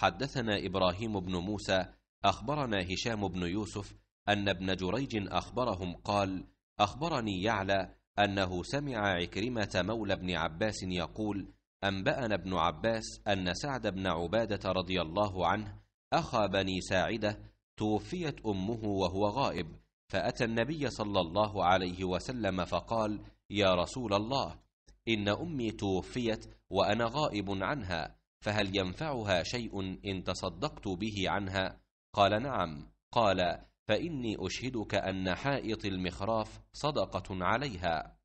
حدثنا إبراهيم بن موسى أخبرنا هشام بن يوسف أن ابن جريج أخبرهم قال أخبرني يعلى أنه سمع عكرمة مولى بن عباس يقول أنبأنا ابن عباس أن سعد بن عبادة رضي الله عنه أخا بني ساعدة توفيت أمه وهو غائب فأتى النبي صلى الله عليه وسلم فقال يا رسول الله إن أمي توفيت وأنا غائب عنها فهل ينفعها شيء إن تصدقت به عنها؟ قال نعم. قال فإني أشهدك أن حائط المخراف صدقة عليها.